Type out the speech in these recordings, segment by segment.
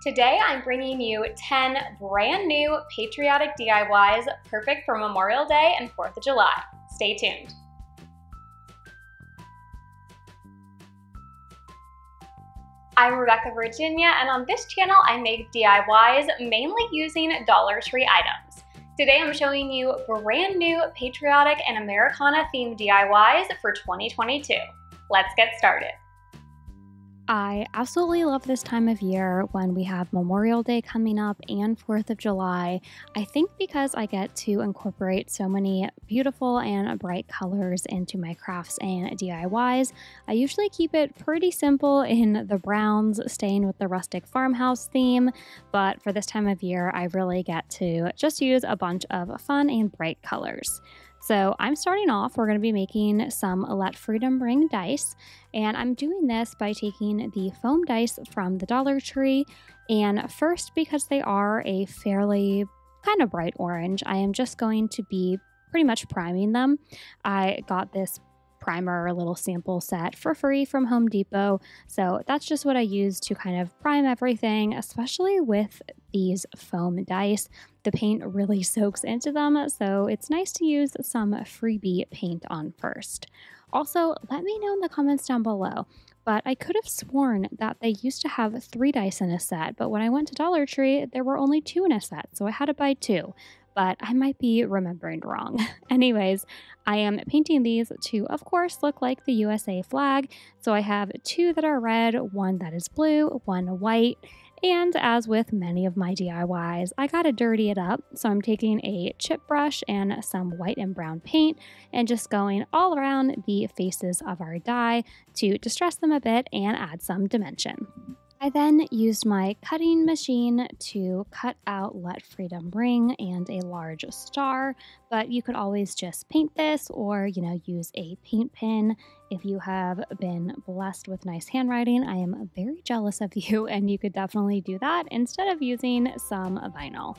Today I'm bringing you 10 brand new patriotic DIYs perfect for Memorial Day and 4th of July. Stay tuned. I'm Rebecca Virginia and on this channel I make DIYs mainly using Dollar Tree items. Today I'm showing you brand new patriotic and Americana themed DIYs for 2022. Let's get started. I absolutely love this time of year when we have Memorial Day coming up and 4th of July. I think because I get to incorporate so many beautiful and bright colors into my crafts and DIYs, I usually keep it pretty simple in the browns, staying with the rustic farmhouse theme. But for this time of year, I really get to just use a bunch of fun and bright colors. So I'm starting off, we're going to be making some Let Freedom Ring dice. And I'm doing this by taking the foam dice from the Dollar Tree. And first, because they are a fairly kind of bright orange, I am just going to be pretty much priming them. I got this primer little sample set for free from Home Depot. So that's just what I use to kind of prime everything, especially with these foam dice. The paint really soaks into them, so it's nice to use some freebie paint on first. Also, let me know in the comments down below. But I could have sworn that they used to have three dice in a set, but when I went to Dollar Tree, there were only two in a set, so I had to buy two but I might be remembering wrong. Anyways, I am painting these to, of course, look like the USA flag. So I have two that are red, one that is blue, one white, and as with many of my DIYs, I gotta dirty it up. So I'm taking a chip brush and some white and brown paint and just going all around the faces of our die to distress them a bit and add some dimension. I then used my cutting machine to cut out Let Freedom Ring and a large star, but you could always just paint this or, you know, use a paint pen. If you have been blessed with nice handwriting, I am very jealous of you and you could definitely do that instead of using some vinyl.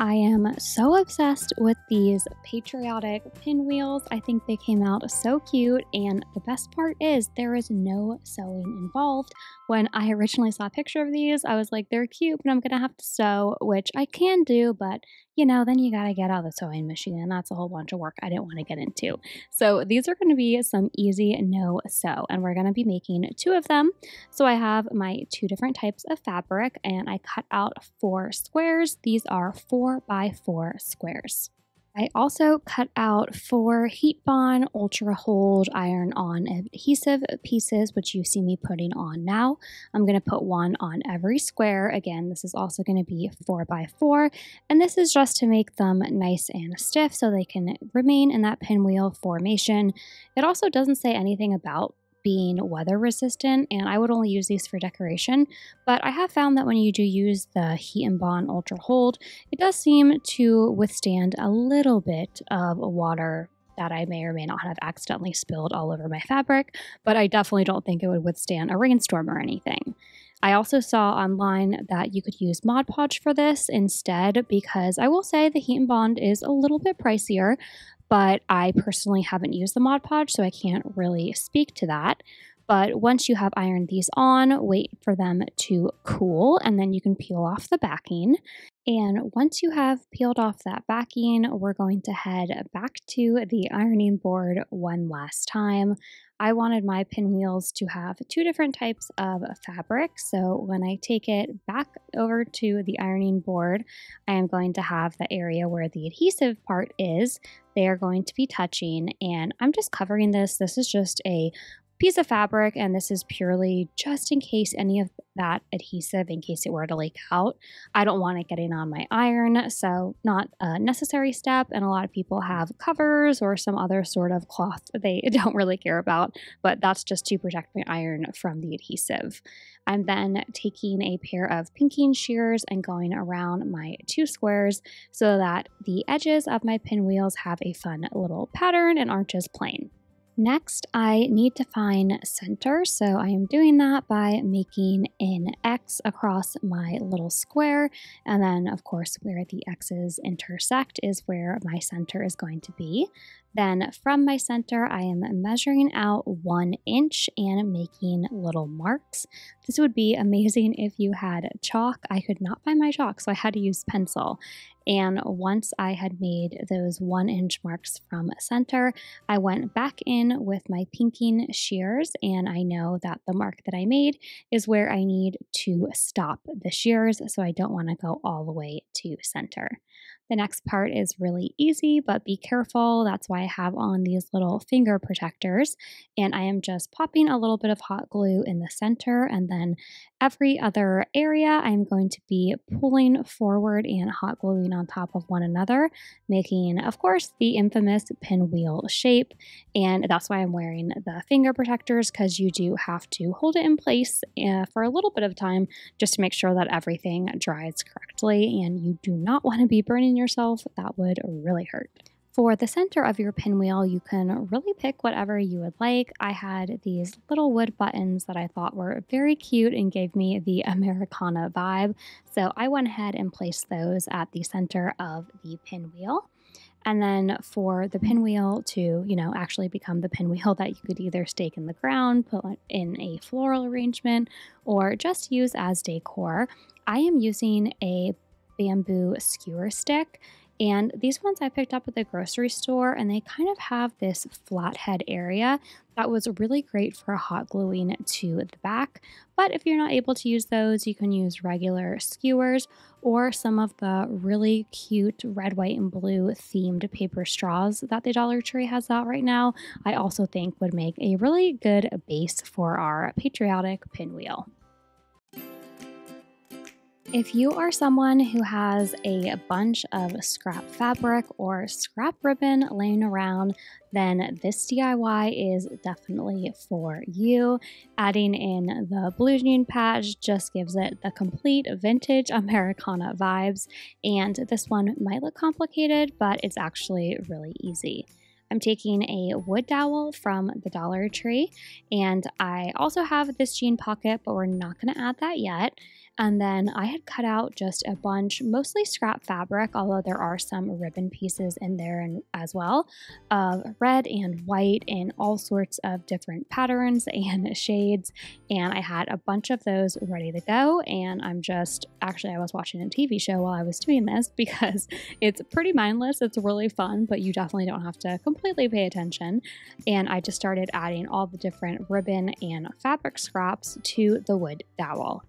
I am so obsessed with these patriotic pinwheels. I think they came out so cute, and the best part is there is no sewing involved. When I originally saw a picture of these, I was like, they're cute, but I'm gonna have to sew, which I can do, but you know, then you gotta get out the sewing machine, and that's a whole bunch of work I didn't want to get into. So these are gonna be some easy no sew, and we're gonna be making two of them. So I have my two different types of fabric, and I cut out four squares. These are four by four squares. I also cut out four Heat Bond Ultra Hold Iron On adhesive pieces, which you see me putting on now. I'm going to put one on every square. Again, this is also going to be four by four, and this is just to make them nice and stiff so they can remain in that pinwheel formation. It also doesn't say anything about being weather resistant and I would only use these for decoration but I have found that when you do use the Heat and Bond Ultra Hold it does seem to withstand a little bit of water that I may or may not have accidentally spilled all over my fabric but I definitely don't think it would withstand a rainstorm or anything. I also saw online that you could use Mod Podge for this instead because I will say the Heat and Bond is a little bit pricier, but I personally haven't used the Mod Podge, so I can't really speak to that. But once you have ironed these on, wait for them to cool and then you can peel off the backing. And once you have peeled off that backing, we're going to head back to the ironing board one last time. I wanted my pinwheels to have two different types of fabric. So when I take it back over to the ironing board, I am going to have the area where the adhesive part is. They are going to be touching and I'm just covering this. This is just a piece of fabric and this is purely just in case any of that adhesive in case it were to leak out. I don't want it getting on my iron, so not a necessary step. And a lot of people have covers or some other sort of cloth they don't really care about, but that's just to protect my iron from the adhesive. I'm then taking a pair of pinking shears and going around my two squares so that the edges of my pinwheels have a fun little pattern and aren't just plain. Next, I need to find center, so I am doing that by making an X across my little square, and then of course where the X's intersect is where my center is going to be. Then from my center, I am measuring out one inch and making little marks. This would be amazing if you had chalk. I could not find my chalk, so I had to use pencil. And once I had made those one inch marks from center, I went back in with my pinking shears and I know that the mark that I made is where I need to stop the shears. So I don't want to go all the way to center. The next part is really easy, but be careful. That's why I have on these little finger protectors. And I am just popping a little bit of hot glue in the center. And then every other area, I'm going to be pulling forward and hot gluing on top of one another, making, of course, the infamous pinwheel shape. And that's why I'm wearing the finger protectors because you do have to hold it in place uh, for a little bit of time just to make sure that everything dries correctly. And you do not want to be burning yourself, that would really hurt. For the center of your pinwheel, you can really pick whatever you would like. I had these little wood buttons that I thought were very cute and gave me the Americana vibe. So I went ahead and placed those at the center of the pinwheel. And then for the pinwheel to, you know, actually become the pinwheel that you could either stake in the ground, put in a floral arrangement, or just use as decor, I am using a bamboo skewer stick. And these ones I picked up at the grocery store, and they kind of have this flathead area that was really great for a hot gluing to the back. But if you're not able to use those, you can use regular skewers or some of the really cute red, white, and blue themed paper straws that the Dollar Tree has out right now. I also think would make a really good base for our patriotic pinwheel. If you are someone who has a bunch of scrap fabric or scrap ribbon laying around, then this DIY is definitely for you. Adding in the blue jean patch just gives it the complete vintage Americana vibes, and this one might look complicated, but it's actually really easy. I'm taking a wood dowel from the Dollar Tree, and I also have this jean pocket, but we're not going to add that yet. And then I had cut out just a bunch, mostly scrap fabric, although there are some ribbon pieces in there and, as well, of red and white in all sorts of different patterns and shades. And I had a bunch of those ready to go. And I'm just actually, I was watching a TV show while I was doing this because it's pretty mindless. It's really fun, but you definitely don't have to completely pay attention. And I just started adding all the different ribbon and fabric scraps to the wood dowel.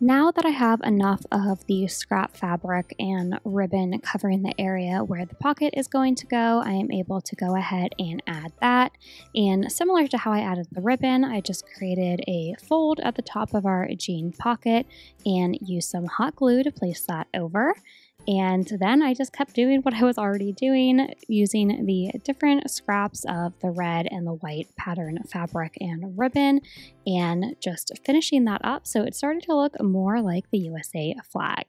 Now that I have enough of the scrap fabric and ribbon covering the area where the pocket is going to go, I am able to go ahead and add that. And similar to how I added the ribbon, I just created a fold at the top of our jean pocket and used some hot glue to place that over. And then I just kept doing what I was already doing using the different scraps of the red and the white pattern fabric and ribbon and just finishing that up so it started to look more like the USA flag.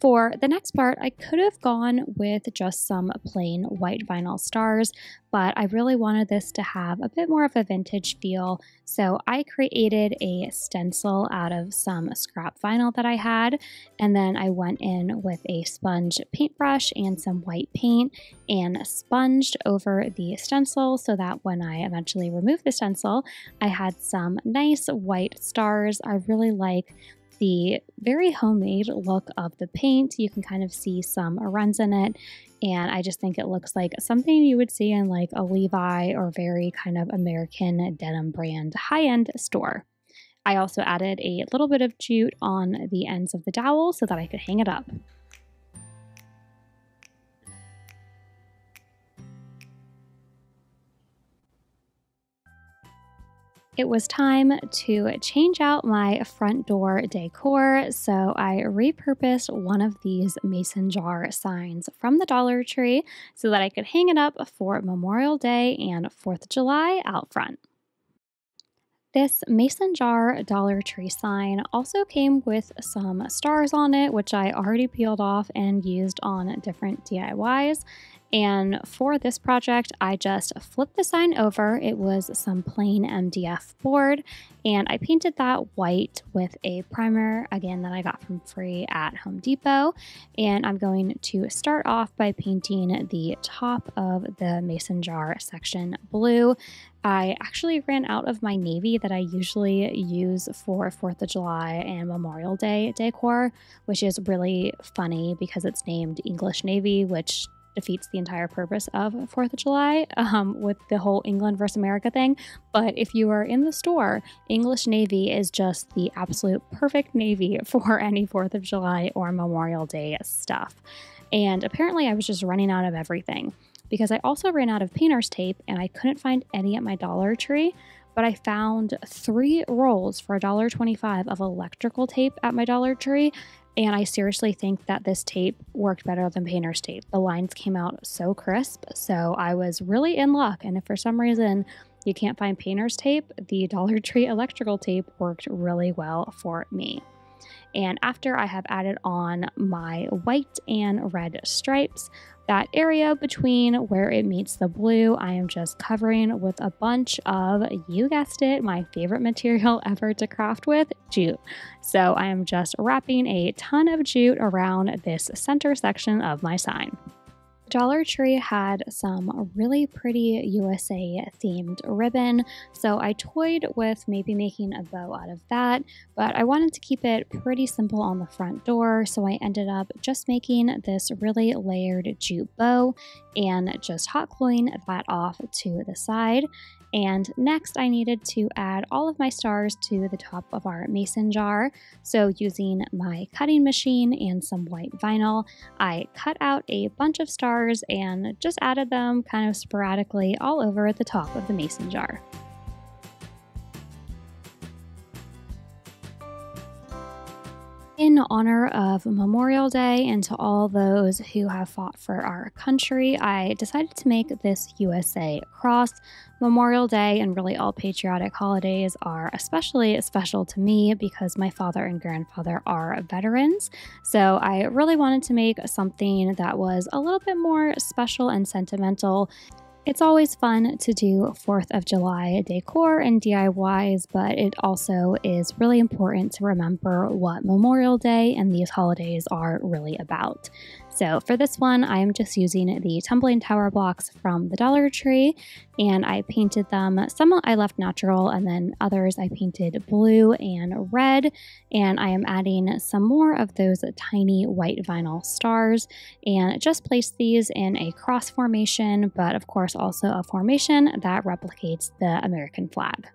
For the next part, I could have gone with just some plain white vinyl stars, but I really wanted this to have a bit more of a vintage feel, so I created a stencil out of some scrap vinyl that I had, and then I went in with a sponge paintbrush and some white paint and sponged over the stencil so that when I eventually removed the stencil, I had some nice white stars. I really like the very homemade look of the paint. You can kind of see some runs in it, and I just think it looks like something you would see in like a Levi or very kind of American denim brand high end store. I also added a little bit of jute on the ends of the dowel so that I could hang it up. It was time to change out my front door decor, so I repurposed one of these mason jar signs from the Dollar Tree so that I could hang it up for Memorial Day and 4th of July out front. This mason jar Dollar Tree sign also came with some stars on it, which I already peeled off and used on different DIYs. And for this project, I just flipped the sign over. It was some plain MDF board, and I painted that white with a primer, again, that I got from free at Home Depot. And I'm going to start off by painting the top of the mason jar section blue. I actually ran out of my navy that I usually use for 4th of July and Memorial Day decor, which is really funny because it's named English Navy, which defeats the entire purpose of 4th of July um, with the whole England versus America thing. But if you are in the store, English Navy is just the absolute perfect navy for any 4th of July or Memorial Day stuff. And apparently, I was just running out of everything because I also ran out of painter's tape and I couldn't find any at my Dollar Tree. But I found three rolls for $1.25 of electrical tape at my Dollar Tree, and I seriously think that this tape worked better than painter's tape. The lines came out so crisp, so I was really in luck. And if for some reason you can't find painter's tape, the Dollar Tree electrical tape worked really well for me. And after I have added on my white and red stripes, that area between where it meets the blue, I am just covering with a bunch of, you guessed it, my favorite material ever to craft with, jute. So I am just wrapping a ton of jute around this center section of my sign. Dollar Tree had some really pretty USA themed ribbon, so I toyed with maybe making a bow out of that, but I wanted to keep it pretty simple on the front door, so I ended up just making this really layered jute bow and just hot gluing that off to the side. And next I needed to add all of my stars to the top of our mason jar. So using my cutting machine and some white vinyl, I cut out a bunch of stars and just added them kind of sporadically all over at the top of the mason jar. In honor of Memorial Day and to all those who have fought for our country, I decided to make this USA cross. Memorial Day and really all patriotic holidays are especially special to me because my father and grandfather are veterans. So I really wanted to make something that was a little bit more special and sentimental it's always fun to do 4th of July decor and DIYs, but it also is really important to remember what Memorial Day and these holidays are really about. So for this one, I am just using the tumbling tower blocks from the Dollar Tree and I painted them. Some I left natural and then others I painted blue and red. And I am adding some more of those tiny white vinyl stars and just placed these in a cross formation, but of course also a formation that replicates the American flag.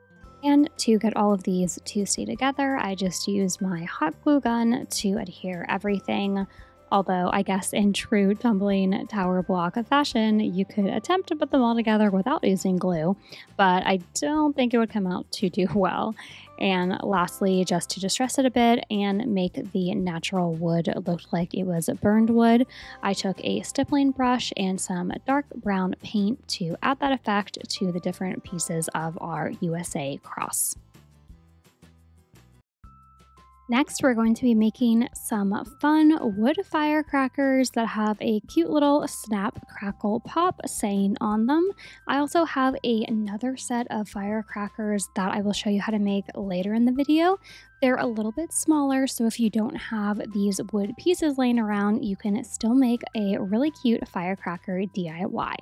And to get all of these to stay together, I just used my hot glue gun to adhere everything Although, I guess in true tumbling tower block fashion, you could attempt to put them all together without using glue, but I don't think it would come out to do well. And lastly, just to distress it a bit and make the natural wood look like it was burned wood, I took a stippling brush and some dark brown paint to add that effect to the different pieces of our USA cross. Next, we're going to be making some fun wood firecrackers that have a cute little snap, crackle, pop saying on them. I also have a, another set of firecrackers that I will show you how to make later in the video. They're a little bit smaller, so if you don't have these wood pieces laying around, you can still make a really cute firecracker DIY.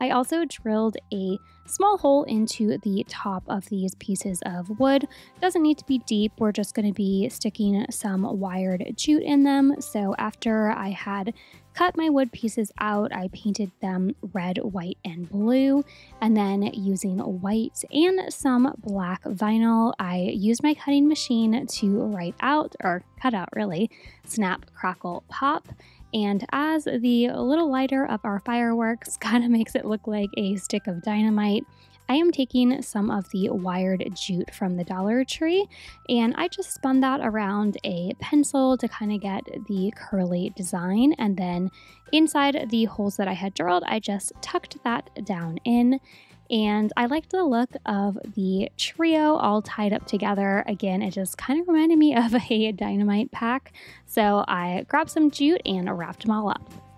I also drilled a small hole into the top of these pieces of wood. Doesn't need to be deep, we're just going to be sticking some wired jute in them. So after I had cut my wood pieces out, I painted them red, white, and blue. And then using white and some black vinyl, I used my cutting machine to write out, or cut out really, snap, crackle, pop. And as the little lighter of our fireworks kind of makes it look like a stick of dynamite, I am taking some of the wired jute from the Dollar Tree and I just spun that around a pencil to kind of get the curly design. And then inside the holes that I had drilled, I just tucked that down in and I liked the look of the trio all tied up together. Again, it just kind of reminded me of a dynamite pack. So I grabbed some jute and wrapped them all up.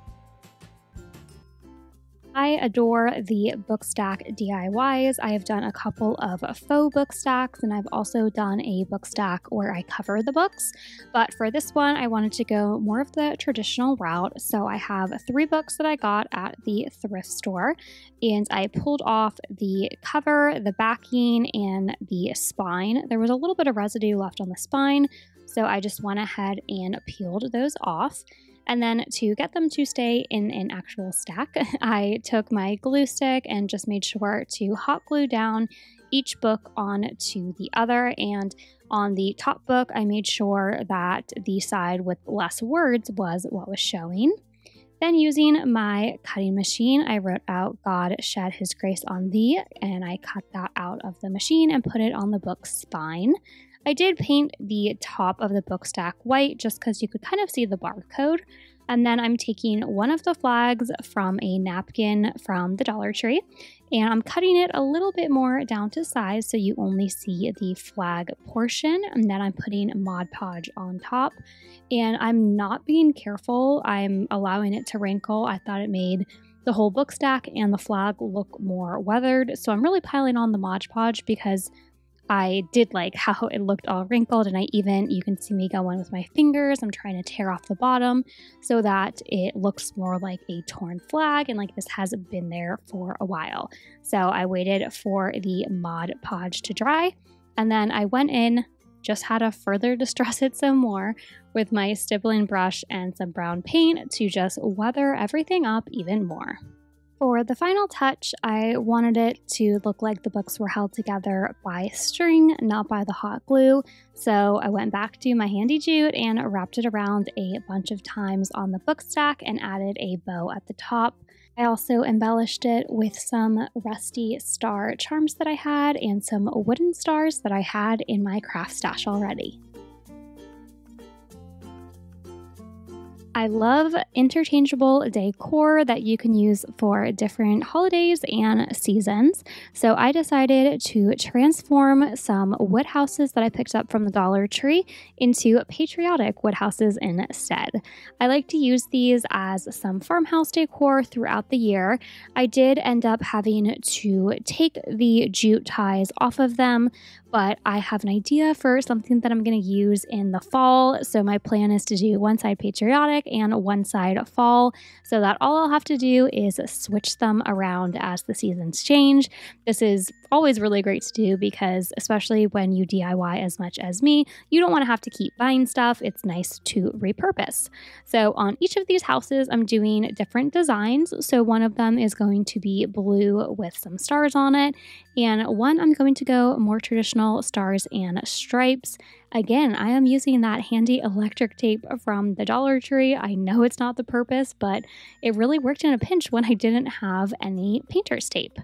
I adore the Bookstack DIYs. I have done a couple of faux book stacks and I've also done a book stack where I cover the books. But for this one, I wanted to go more of the traditional route. So I have three books that I got at the thrift store and I pulled off the cover, the backing, and the spine. There was a little bit of residue left on the spine, so I just went ahead and peeled those off. And then to get them to stay in an actual stack, I took my glue stick and just made sure to hot glue down each book onto the other. And on the top book, I made sure that the side with less words was what was showing. Then, using my cutting machine, I wrote out God shed his grace on thee, and I cut that out of the machine and put it on the book's spine. I did paint the top of the book stack white just because you could kind of see the barcode. And then I'm taking one of the flags from a napkin from the Dollar Tree and I'm cutting it a little bit more down to size so you only see the flag portion. And then I'm putting Mod Podge on top. And I'm not being careful, I'm allowing it to wrinkle. I thought it made the whole book stack and the flag look more weathered. So I'm really piling on the Mod Podge because I did like how it looked all wrinkled, and I even, you can see me go going with my fingers. I'm trying to tear off the bottom so that it looks more like a torn flag and like this has been there for a while. So I waited for the Mod Podge to dry, and then I went in, just had to further distress it some more with my stippling brush and some brown paint to just weather everything up even more. For the final touch, I wanted it to look like the books were held together by string, not by the hot glue. So I went back to my handy jute and wrapped it around a bunch of times on the book stack and added a bow at the top. I also embellished it with some rusty star charms that I had and some wooden stars that I had in my craft stash already. I love interchangeable decor that you can use for different holidays and seasons. So I decided to transform some wood houses that I picked up from the Dollar Tree into patriotic wood houses instead. I like to use these as some farmhouse decor throughout the year. I did end up having to take the jute ties off of them, but I have an idea for something that I'm going to use in the fall. So my plan is to do one side patriotic and one side fall so that all I'll have to do is switch them around as the seasons change. This is always really great to do because, especially when you DIY as much as me, you don't want to have to keep buying stuff. It's nice to repurpose. So on each of these houses, I'm doing different designs. So one of them is going to be blue with some stars on it, and one I'm going to go more traditional stars and stripes. Again, I am using that handy electric tape from the Dollar Tree. I know it's not the purpose, but it really worked in a pinch when I didn't have any painter's tape.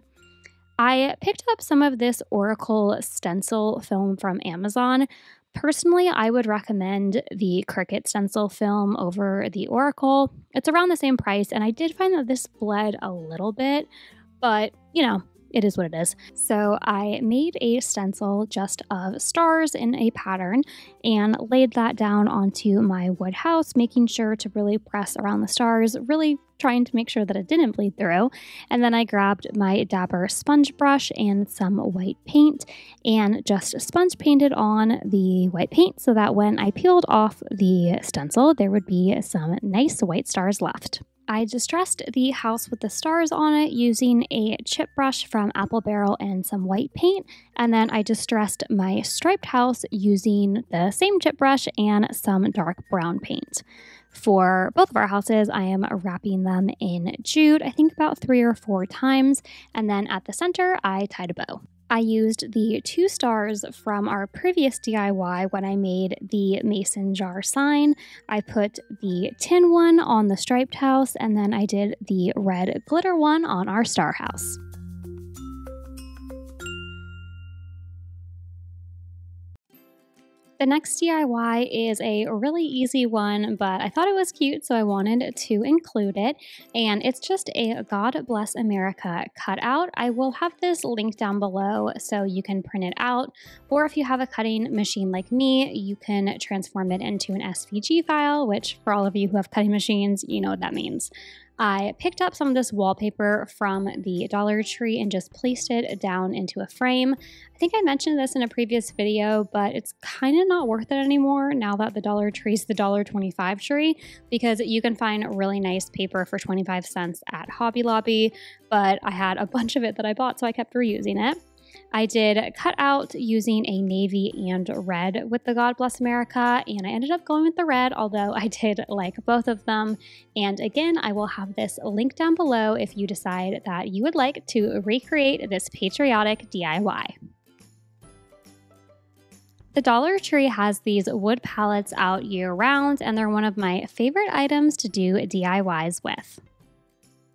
I picked up some of this Oracal stencil film from Amazon. Personally, I would recommend the Cricut stencil film over the Oracal. It's around the same price, and I did find that this bled a little bit, but you know, it is what it is. So I made a stencil just of stars in a pattern and laid that down onto my wood house, making sure to really press around the stars, really trying to make sure that it didn't bleed through. And then I grabbed my Dapper sponge brush and some white paint and just sponge painted on the white paint so that when I peeled off the stencil, there would be some nice white stars left. I distressed the house with the stars on it using a chip brush from Apple Barrel and some white paint. And then I distressed my striped house using the same chip brush and some dark brown paint. For both of our houses, I am wrapping them in jute, I think about three or four times. And then at the center, I tied a bow. I used the two stars from our previous DIY when I made the mason jar sign. I put the tin one on the striped house and then I did the red glitter one on our star house. The next DIY is a really easy one, but I thought it was cute, so I wanted to include it. And it's just a God Bless America cutout. I will have this link down below so you can print it out. Or if you have a cutting machine like me, you can transform it into an SVG file, which for all of you who have cutting machines, you know what that means. I picked up some of this wallpaper from the Dollar Tree and just placed it down into a frame. I think I mentioned this in a previous video, but it's kind of not worth it anymore now that the Dollar Tree is the $1.25 tree because you can find really nice paper for 25 cents at Hobby Lobby, but I had a bunch of it that I bought, so I kept reusing it. I did cut out using a navy and red with the God Bless America, and I ended up going with the red, although I did like both of them. And again, I will have this link down below if you decide that you would like to recreate this patriotic DIY. The Dollar Tree has these wood pallets out year round, and they're one of my favorite items to do DIYs with.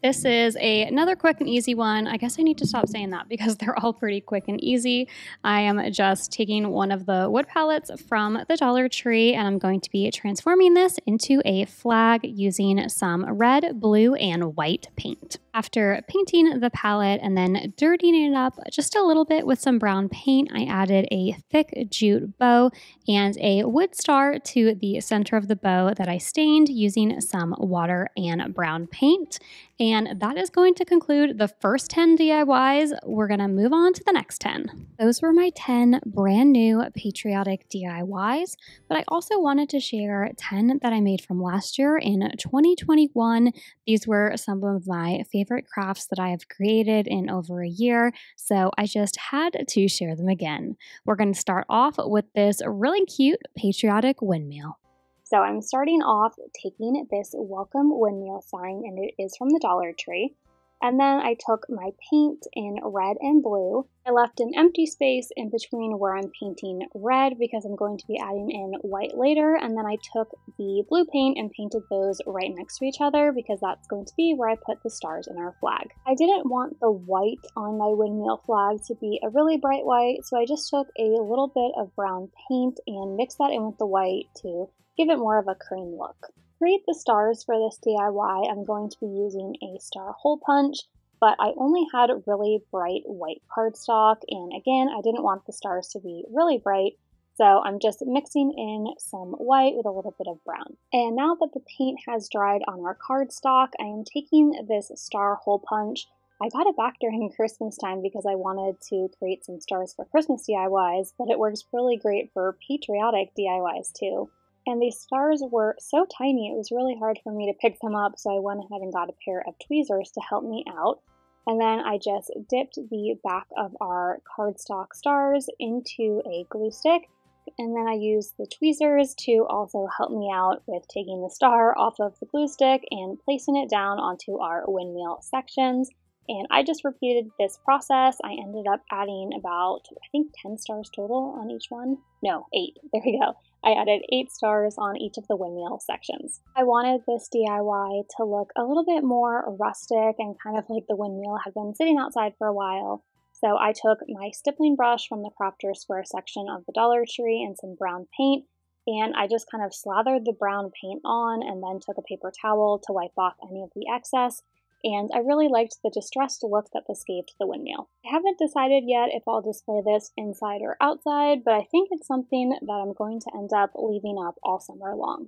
This is a, another quick and easy one. I guess I need to stop saying that because they're all pretty quick and easy. I am just taking one of the wood pallets from the Dollar Tree and I'm going to be transforming this into a flag using some red, blue, and white paint. After painting the palette and then dirtying it up just a little bit with some brown paint, I added a thick jute bow and a wood star to the center of the bow that I stained using some water and brown paint. And that is going to conclude the first 10 DIYs. We're going to move on to the next 10. Those were my 10 brand new patriotic DIYs, but I also wanted to share 10 that I made from last year in 2021. These were some of my favorite crafts that I have created in over a year, so I just had to share them again. We're going to start off with this really cute patriotic windmill. So I'm starting off taking this welcome windmill sign, and it is from the Dollar Tree. And then I took my paint in red and blue. I left an empty space in between where I'm painting red because I'm going to be adding in white later. And then I took the blue paint and painted those right next to each other because that's going to be where I put the stars in our flag. I didn't want the white on my windmill flag to be a really bright white, so I just took a little bit of brown paint and mixed that in with the white to give it more of a cream look. Create the stars for this DIY, I'm going to be using a star hole punch, but I only had really bright white cardstock, and again, I didn't want the stars to be really bright, so I'm just mixing in some white with a little bit of brown. And now that the paint has dried on our cardstock, I am taking this star hole punch. I got it back during Christmas time because I wanted to create some stars for Christmas DIYs, but it works really great for patriotic DIYs too and these stars were so tiny it was really hard for me to pick them up, so I went ahead and got a pair of tweezers to help me out. And then I just dipped the back of our cardstock stars into a glue stick, and then I used the tweezers to also help me out with taking the star off of the glue stick and placing it down onto our windmill sections. And I just repeated this process. I ended up adding about, I think, 10 stars total on each one. No, eight. There we go. I added eight stars on each of the windmill sections. I wanted this DIY to look a little bit more rustic and kind of like the windmill had been sitting outside for a while. So I took my stippling brush from the Crafter Square section of the Dollar Tree and some brown paint, and I just kind of slathered the brown paint on and then took a paper towel to wipe off any of the excess and I really liked the distressed look that this gave to the windmill. I haven't decided yet if I'll display this inside or outside, but I think it's something that I'm going to end up leaving up all summer long.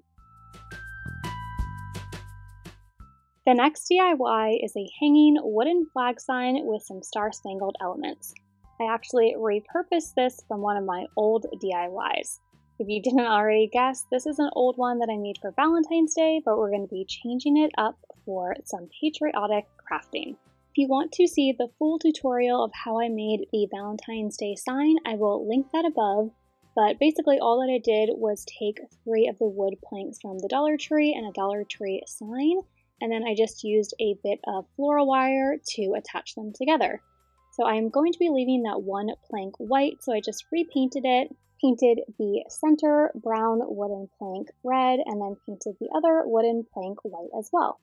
The next DIY is a hanging wooden flag sign with some star-spangled elements. I actually repurposed this from one of my old DIYs. If you didn't already guess, this is an old one that I made for Valentine's Day, but we're going to be changing it up for some patriotic crafting. If you want to see the full tutorial of how I made the Valentine's Day sign, I will link that above. But basically all that I did was take three of the wood planks from the Dollar Tree and a Dollar Tree sign, and then I just used a bit of floral wire to attach them together. So I'm going to be leaving that one plank white, so I just repainted it, painted the center brown wooden plank red, and then painted the other wooden plank white as well.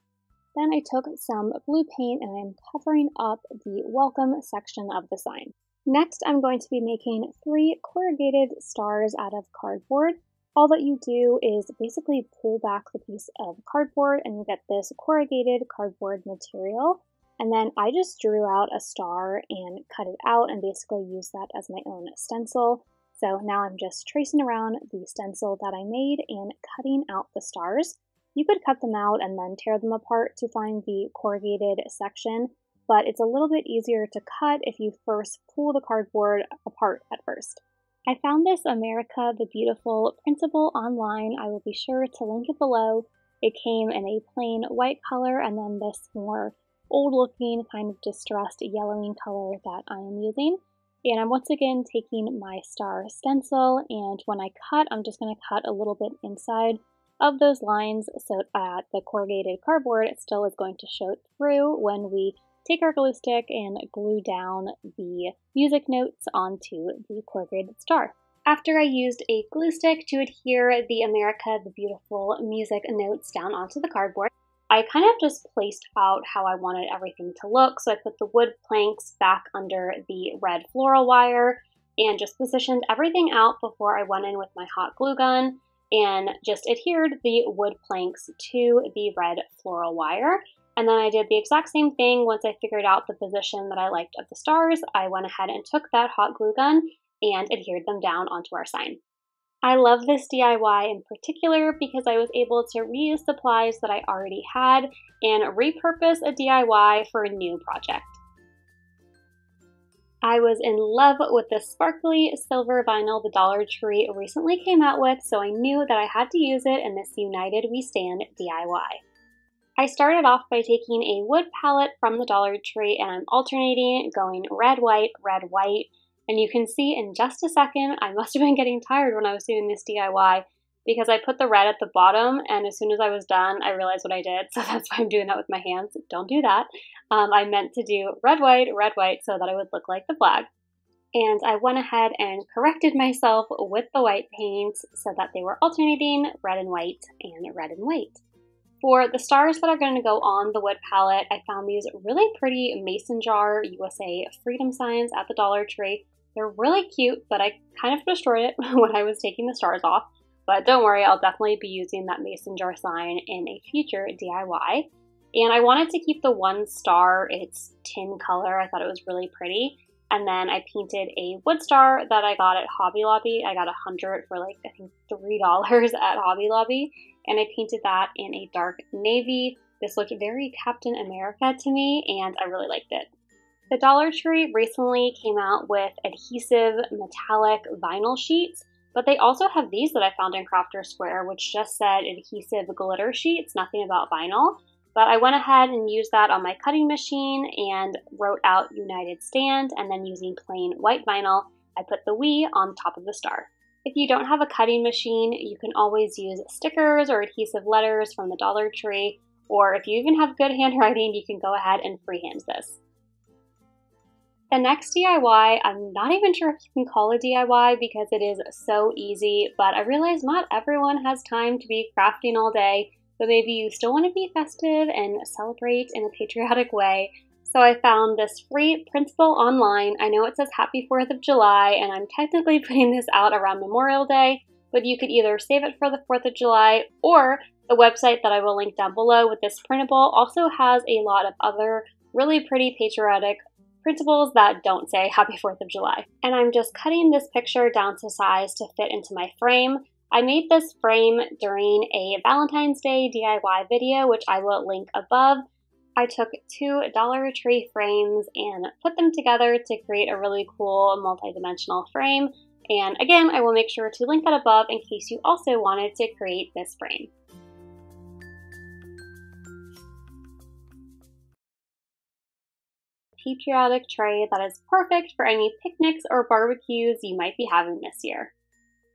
Then I took some blue paint and I'm covering up the welcome section of the sign. Next, I'm going to be making three corrugated stars out of cardboard. All that you do is basically pull back the piece of cardboard and you get this corrugated cardboard material. And then I just drew out a star and cut it out and basically used that as my own stencil. So now I'm just tracing around the stencil that I made and cutting out the stars. You could cut them out and then tear them apart to find the corrugated section, but it's a little bit easier to cut if you first pull the cardboard apart at first. I found this America the Beautiful printable online. I will be sure to link it below. It came in a plain white color and then this more old looking kind of distressed yellowing color that I am using. And I'm once again taking my star stencil and when I cut, I'm just going to cut a little bit inside of those lines so that the corrugated cardboard still is going to show through when we take our glue stick and glue down the music notes onto the corrugated star. After I used a glue stick to adhere the America the Beautiful music notes down onto the cardboard, I kind of just placed out how I wanted everything to look. So I put the wood planks back under the red floral wire and just positioned everything out before I went in with my hot glue gun and just adhered the wood planks to the red floral wire. And then I did the exact same thing once I figured out the position that I liked of the stars. I went ahead and took that hot glue gun and adhered them down onto our sign. I love this DIY in particular because I was able to reuse supplies that I already had and repurpose a DIY for a new project. I was in love with the sparkly silver vinyl the Dollar Tree recently came out with, so I knew that I had to use it in this United We Stand DIY. I started off by taking a wood palette from the Dollar Tree and I'm alternating going red, white, red, white. And you can see in just a second, I must have been getting tired when I was doing this DIY because I put the red at the bottom and as soon as I was done, I realized what I did. So that's why I'm doing that with my hands. Don't do that. Um, I meant to do red, white, red, white so that it would look like the flag. And I went ahead and corrected myself with the white paint so that they were alternating red and white and red and white. For the stars that are going to go on the wood palette, I found these really pretty mason jar USA freedom signs at the Dollar Tree. They're really cute, but I kind of destroyed it when I was taking the stars off. But don't worry, I'll definitely be using that mason jar sign in a future DIY. And I wanted to keep the one star its tin color. I thought it was really pretty. And then I painted a wood star that I got at Hobby Lobby. I got a hundred for like I think three dollars at Hobby Lobby, and I painted that in a dark navy. This looked very Captain America to me, and I really liked it. The Dollar Tree recently came out with adhesive metallic vinyl sheets but they also have these that I found in Crafter Square, which just said adhesive glitter sheets, nothing about vinyl. But I went ahead and used that on my cutting machine and wrote out United Stand, and then using plain white vinyl, I put the we on top of the star. If you don't have a cutting machine, you can always use stickers or adhesive letters from the Dollar Tree, or if you even have good handwriting, you can go ahead and freehand this. The next DIY, I'm not even sure if you can call a DIY because it is so easy, but I realize not everyone has time to be crafting all day, but maybe you still want to be festive and celebrate in a patriotic way. So I found this free printable online. I know it says Happy 4th of July, and I'm technically putting this out around Memorial Day, but you could either save it for the 4th of July or the website that I will link down below with this printable also has a lot of other really pretty patriotic printables that don't say Happy 4th of July. And I'm just cutting this picture down to size to fit into my frame. I made this frame during a Valentine's Day DIY video, which I will link above. I took two Dollar Tree frames and put them together to create a really cool multi-dimensional frame. And again, I will make sure to link that above in case you also wanted to create this frame. patriotic tray that is perfect for any picnics or barbecues you might be having this year.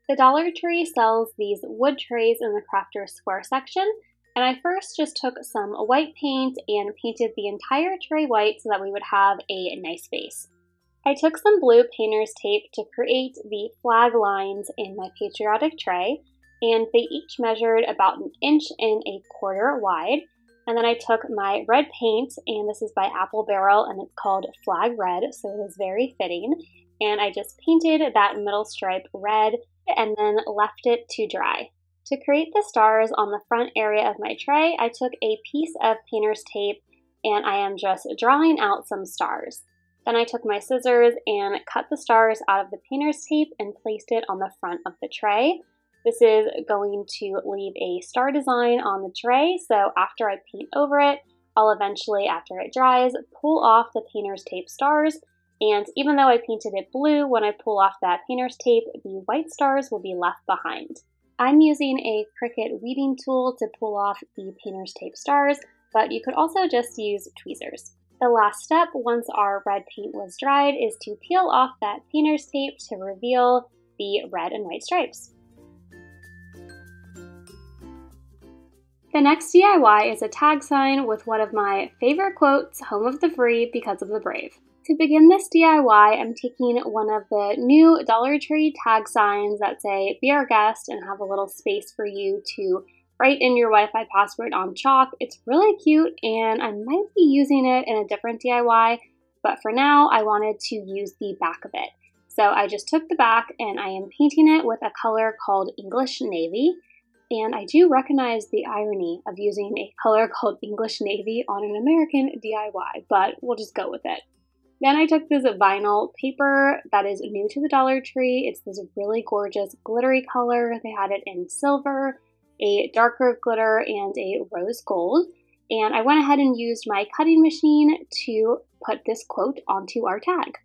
The Dollar Tree sells these wood trays in the Crafter Square section, and I first just took some white paint and painted the entire tray white so that we would have a nice base. I took some blue painter's tape to create the flag lines in my patriotic tray, and they each measured about an inch and a quarter wide, and then I took my red paint, and this is by Apple Barrel, and it's called Flag Red, so it is very fitting. And I just painted that middle stripe red and then left it to dry. To create the stars on the front area of my tray, I took a piece of painter's tape and I am just drawing out some stars. Then I took my scissors and cut the stars out of the painter's tape and placed it on the front of the tray. This is going to leave a star design on the tray, so after I paint over it, I'll eventually, after it dries, pull off the painter's tape stars, and even though I painted it blue, when I pull off that painter's tape, the white stars will be left behind. I'm using a Cricut weeding tool to pull off the painter's tape stars, but you could also just use tweezers. The last step, once our red paint was dried, is to peel off that painter's tape to reveal the red and white stripes. The next DIY is a tag sign with one of my favorite quotes, home of the free because of the brave. To begin this DIY, I'm taking one of the new Dollar Tree tag signs that say, be our guest and have a little space for you to write in your Wi-Fi password on chalk. It's really cute and I might be using it in a different DIY, but for now I wanted to use the back of it. So I just took the back and I am painting it with a color called English Navy. And I do recognize the irony of using a color called English Navy on an American DIY, but we'll just go with it. Then I took this vinyl paper that is new to the Dollar Tree. It's this really gorgeous glittery color. They had it in silver, a darker glitter, and a rose gold. And I went ahead and used my cutting machine to put this quote onto our tag.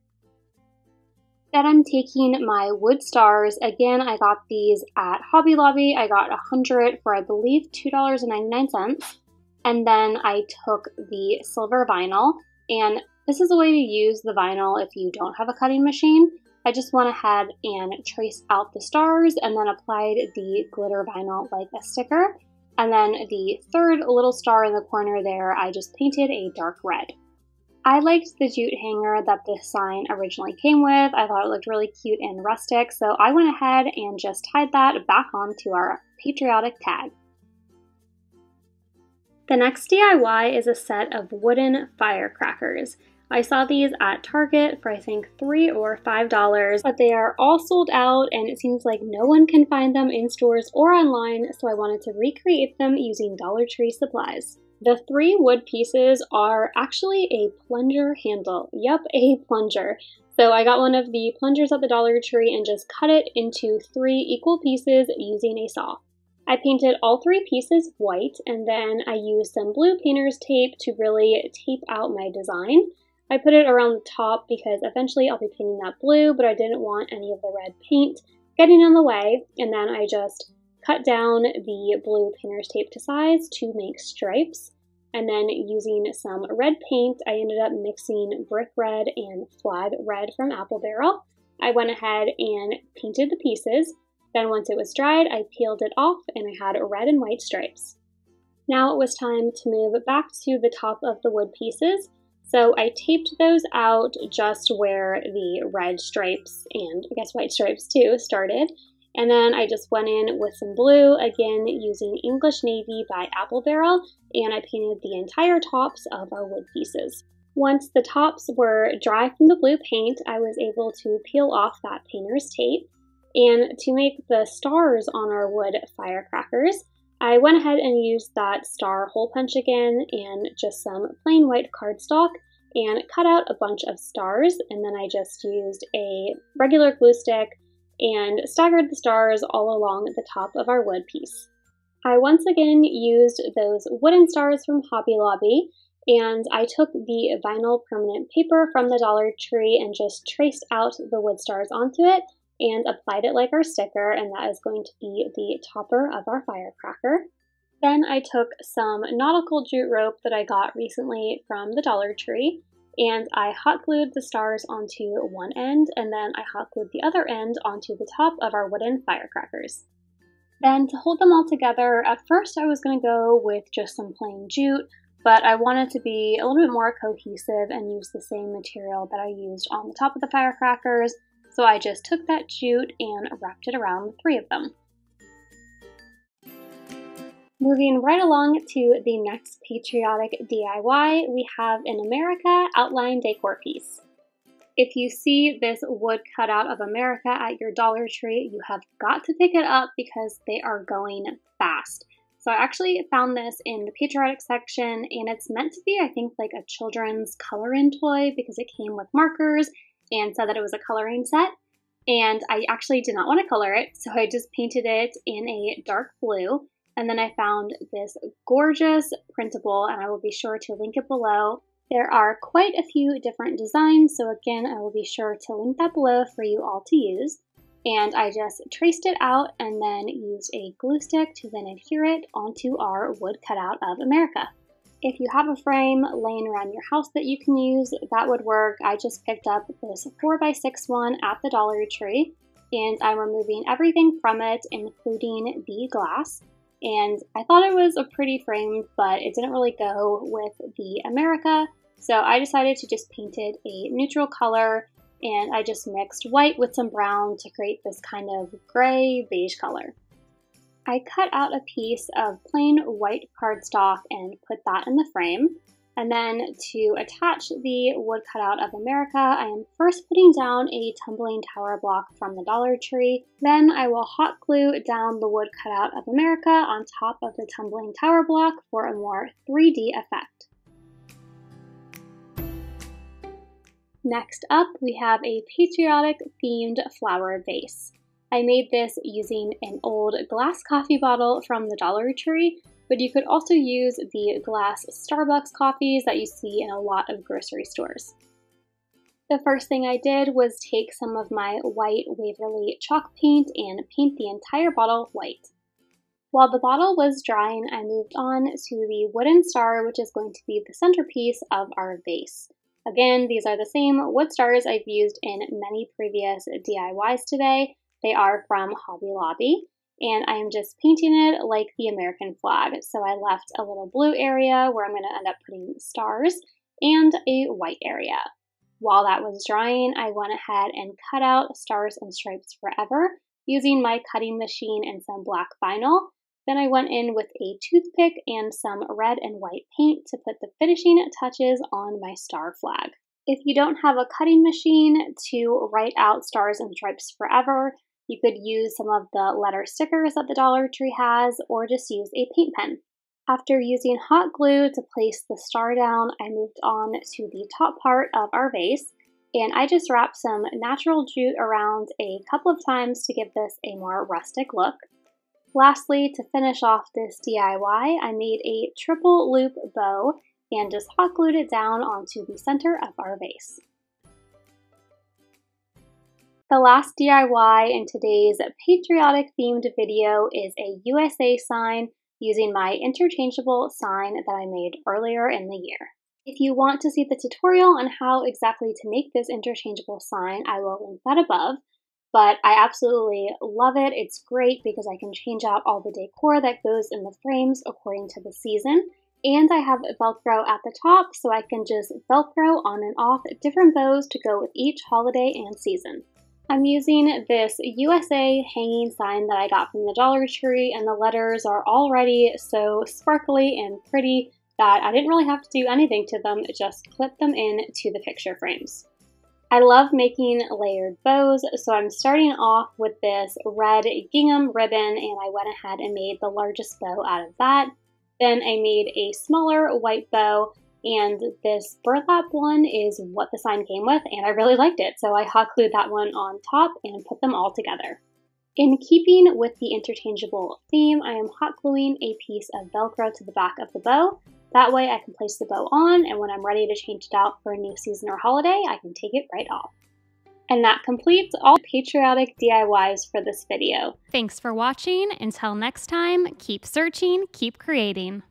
Then I'm taking my wood stars. Again, I got these at Hobby Lobby. I got 100 for, I believe, $2.99. And then I took the silver vinyl. And this is a way to use the vinyl if you don't have a cutting machine. I just went ahead and traced out the stars and then applied the glitter vinyl like a sticker. And then the third little star in the corner there, I just painted a dark red. I liked the jute hanger that this sign originally came with. I thought it looked really cute and rustic, so I went ahead and just tied that back onto our patriotic tag. The next DIY is a set of wooden firecrackers. I saw these at Target for I think three or five dollars, but they are all sold out and it seems like no one can find them in stores or online, so I wanted to recreate them using Dollar Tree supplies. The three wood pieces are actually a plunger handle. Yep, a plunger. So I got one of the plungers at the Dollar Tree and just cut it into three equal pieces using a saw. I painted all three pieces white and then I used some blue painter's tape to really tape out my design. I put it around the top because eventually I'll be painting that blue, but I didn't want any of the red paint getting in the way. And then I just cut down the blue painter's tape to size to make stripes. And then using some red paint, I ended up mixing brick red and flag red from Apple Barrel. I went ahead and painted the pieces. Then once it was dried, I peeled it off and I had red and white stripes. Now it was time to move back to the top of the wood pieces. So I taped those out just where the red stripes and I guess white stripes too started. And then I just went in with some blue, again using English Navy by Apple Barrel, and I painted the entire tops of our wood pieces. Once the tops were dry from the blue paint, I was able to peel off that painter's tape. And to make the stars on our wood firecrackers, I went ahead and used that star hole punch again and just some plain white cardstock and cut out a bunch of stars. And then I just used a regular glue stick and staggered the stars all along the top of our wood piece. I once again used those wooden stars from Hobby Lobby and I took the vinyl permanent paper from the Dollar Tree and just traced out the wood stars onto it and applied it like our sticker and that is going to be the topper of our firecracker. Then I took some nautical jute rope that I got recently from the Dollar Tree and I hot glued the stars onto one end and then I hot glued the other end onto the top of our wooden firecrackers. Then to hold them all together, at first I was going to go with just some plain jute, but I wanted to be a little bit more cohesive and use the same material that I used on the top of the firecrackers, so I just took that jute and wrapped it around the three of them. Moving right along to the next patriotic DIY, we have an America outline decor piece. If you see this wood cutout of America at your Dollar Tree, you have got to pick it up because they are going fast. So I actually found this in the patriotic section and it's meant to be, I think, like a children's color in toy because it came with markers and said that it was a coloring set. and I actually did not want to color it, so I just painted it in a dark blue. And then I found this gorgeous printable, and I will be sure to link it below. There are quite a few different designs, so again, I will be sure to link that below for you all to use. And I just traced it out and then used a glue stick to then adhere it onto our wood cutout of America. If you have a frame laying around your house that you can use, that would work. I just picked up this 4x6 one at the Dollar Tree and I'm removing everything from it, including the glass. And I thought it was a pretty frame, but it didn't really go with the America. So I decided to just paint it a neutral color and I just mixed white with some brown to create this kind of gray beige color. I cut out a piece of plain white cardstock and put that in the frame. And then to attach the wood cutout of America, I am first putting down a tumbling tower block from the Dollar Tree. Then I will hot glue down the wood cutout of America on top of the tumbling tower block for a more 3D effect. Next up, we have a patriotic themed flower vase. I made this using an old glass coffee bottle from the Dollar Tree, but you could also use the glass Starbucks coffees that you see in a lot of grocery stores. The first thing I did was take some of my white Waverly chalk paint and paint the entire bottle white. While the bottle was drying, I moved on to the wooden star, which is going to be the centerpiece of our vase. Again, these are the same wood stars I've used in many previous DIYs today, they are from Hobby Lobby and I am just painting it like the American flag. So I left a little blue area where I'm going to end up putting stars and a white area. While that was drying, I went ahead and cut out Stars and Stripes Forever using my cutting machine and some black vinyl. Then I went in with a toothpick and some red and white paint to put the finishing touches on my star flag. If you don't have a cutting machine to write out Stars and Stripes Forever, you could use some of the letter stickers that the Dollar Tree has, or just use a paint pen. After using hot glue to place the star down, I moved on to the top part of our vase, and I just wrapped some natural jute around a couple of times to give this a more rustic look. Lastly, to finish off this DIY, I made a triple loop bow and just hot glued it down onto the center of our vase. The last DIY in today's patriotic themed video is a USA sign using my interchangeable sign that I made earlier in the year. If you want to see the tutorial on how exactly to make this interchangeable sign, I will link that above. But I absolutely love it. It's great because I can change out all the decor that goes in the frames according to the season. And I have a Velcro at the top so I can just Velcro on and off different bows to go with each holiday and season. I'm using this USA hanging sign that I got from the Dollar Tree and the letters are already so sparkly and pretty that I didn't really have to do anything to them, just clip them in to the picture frames. I love making layered bows, so I'm starting off with this red gingham ribbon and I went ahead and made the largest bow out of that. Then I made a smaller white bow and this burlap one is what the sign came with, and I really liked it, so I hot glued that one on top and put them all together. In keeping with the interchangeable theme, I am hot gluing a piece of Velcro to the back of the bow. That way I can place the bow on, and when I'm ready to change it out for a new season or holiday, I can take it right off. And that completes all patriotic DIYs for this video. Thanks for watching. Until next time, keep searching, keep creating.